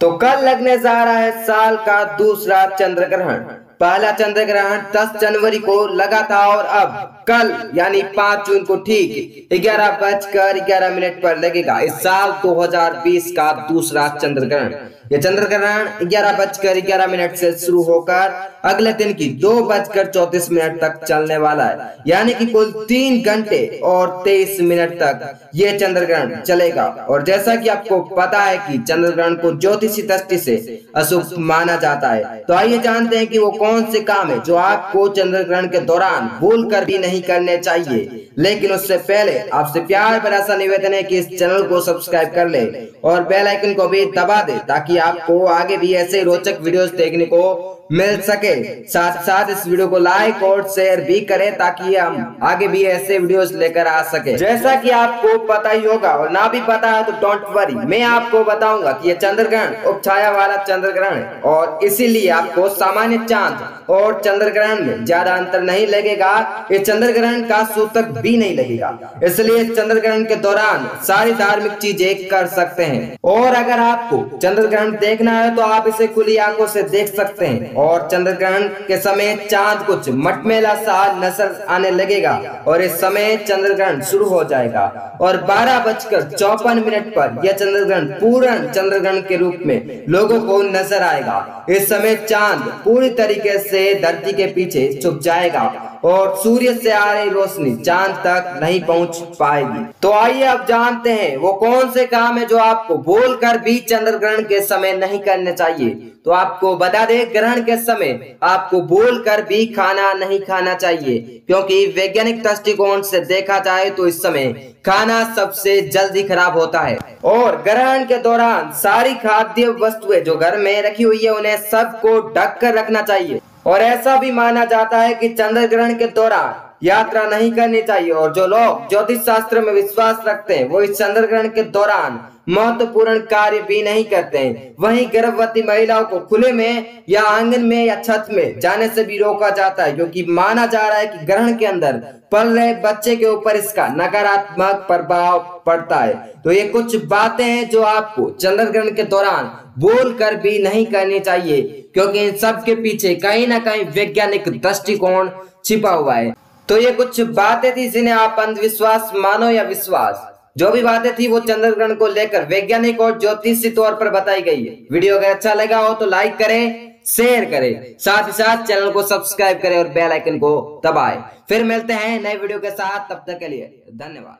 तो कल लगने जा रहा है साल का दूसरा चंद्र ग्रहण पहला चंद्र ग्रहण 10 जनवरी को लगा था और अब, कल, यानी 5 जून को ठीक ग्यारह बजकर ग्यारह मिनट पर लगेगा। इस साल 2020 का दूसरा चंद्र ग्रहण यह चंद्र ग्रहण ग्यारह बजकर ग्यारह मिनट से शुरू होकर अगले दिन की दो बजकर चौतीस मिनट तक चलने वाला है। यानी कि कुल तीन घंटे और तेईस मिनट तक ये चंद्र ग्रहण चलेगा। और जैसा कि आपको पता है कि चंद्र ग्रहण को ज्योतिषी दृष्टि से अशुभ माना जाता है। तो आइए जानते हैं कि वो कौन से काम है जो आपको चंद्र ग्रहण के दौरान भूल कर भी नहीं करने चाहिए? लेकिन उससे पहले आपसे प्यार भरा सा निवेदन है कि इस चैनल को सब्सक्राइब कर ले और बेल आइकन को भी दबा दे ताकि आपको आगे भी ऐसे रोचक वीडियोस देखने को मिल सके। साथ साथ इस वीडियो को लाइक और शेयर भी करें ताकि हम आगे भी ऐसे वीडियोस लेकर आ सके। जैसा कि आपको पता ही होगा और ना भी पता है तो डोंट वरी, मैं आपको बताऊँगा कि ये चंद्र ग्रहण उपछाया वाला चंद्र ग्रहण है और इसीलिए आपको सामान्य चाँद और चंद्र ग्रहण में ज़्यादा अंतर नहीं लगेगा। ये चंद्र ग्रहण का सूतक भी नहीं लगेगा। इसलिए चंद्र ग्रहण के दौरान सारी धार्मिक चीज़ें कर सकते हैं। और अगर आपको चंद्र ग्रहण देखना है तो आप इसे खुली आँखों से देख सकते हैं। और चंद्र ग्रहण के समय चाँद कुछ मटमेला सा नज़र आने लगेगा, और इस समय चंद्र ग्रहण शुरू हो जाएगा। और बारह बजकर चौपन मिनट पर यह चंद्र ग्रहण पूर्ण चंद्र ग्रहण के रूप में लोगों को नज़र आएगा। इस समय चाँद पूरी तरीके से धरती के पीछे छुप जाएगा। और सूर्य से आ रही रोशनी चाँद तक नहीं पहुँच पाएगी। तो आइए अब जानते हैं, वो कौन से काम है जो आपको बोल कर भी चंद्र ग्रहण के समय नहीं करने चाहिए? तो आपको बता दे, ग्रहण के समय आपको बोल कर भी खाना नहीं खाना चाहिए, क्योंकि वैज्ञानिक दृष्टिकोण से देखा जाए तो इस समय खाना सबसे जल्दी खराब होता है। और ग्रहण के दौरान सारी खाद्य वस्तुएँ जो घर में रखी हुई है, उन्हें सबको ढक कर रखना चाहिए। और ऐसा भी माना जाता है कि चंद्र ग्रहण के दौरान यात्रा नहीं करनी चाहिए। और जो लोग ज्योतिष शास्त्र में विश्वास रखते हैं वो इस चंद्र ग्रहण के दौरान महत्वपूर्ण कार्य भी नहीं करते हैं। वहीं गर्भवती महिलाओं को खुले में या आँगन में या छत में जाने से भी रोका जाता है, क्योंकि माना जा रहा है कि ग्रहण के अंदर पल रहे बच्चे के ऊपर इसका नकारात्मक प्रभाव पड़ता है। तो ये कुछ बातें हैं जो आपको चंद्र ग्रहण के दौरान बोल कर भी नहीं करनी चाहिए, क्योंकि इन सब के पीछे कहीं ना कहीं वैज्ञानिक दृष्टिकोण छिपा हुआ है। तो ये कुछ बातें थी जिन्हें आप अंधविश्वास मानो या विश्वास। जो भी बातें थी वो चंद्र ग्रहण को लेकर वैज्ञानिक और ज्योतिषी तौर पर बताई गई है। वीडियो अगर अच्छा लगा हो तो लाइक करें, शेयर करें, साथ ही साथ चैनल को सब्सक्राइब करें और बेल आइकन को दबाएँ। फिर मिलते हैं नए वीडियो के साथ, तब तक के लिए धन्यवाद।